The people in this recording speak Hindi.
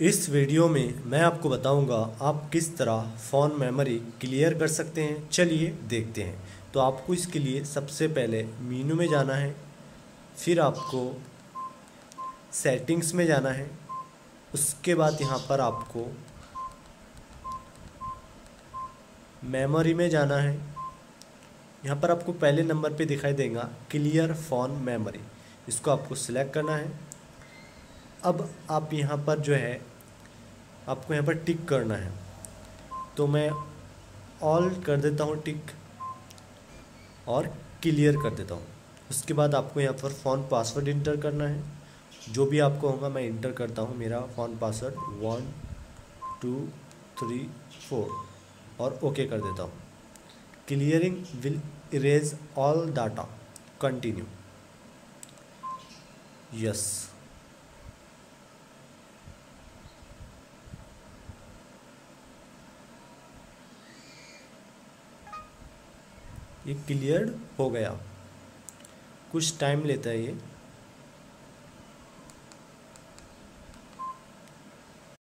इस वीडियो में मैं आपको बताऊँगा आप किस तरह फ़ोन मेमोरी क्लियर कर सकते हैं। चलिए देखते हैं। तो आपको इसके लिए सबसे पहले मीनू में जाना है, फिर आपको सेटिंग्स में जाना है, उसके बाद यहाँ पर आपको मेमोरी में जाना है। यहाँ पर आपको पहले नंबर पे दिखाई देगा, क्लियर फ़ोन मेमोरी। इसको आपको सिलेक्ट करना है। अब आप यहाँ पर जो है, आपको यहाँ पर टिक करना है। तो मैं ऑल कर देता हूँ टिक और क्लियर कर देता हूँ। उसके बाद आपको यहाँ पर फ़ोन पासवर्ड इंटर करना है। जो भी आपको होगा मैं इंटर करता हूँ मेरा phone password one two three four और ओके कर देता हूँ। Clearing will erase all data continue yes ये क्लियर हो गया। कुछ टाइम लेता है ये।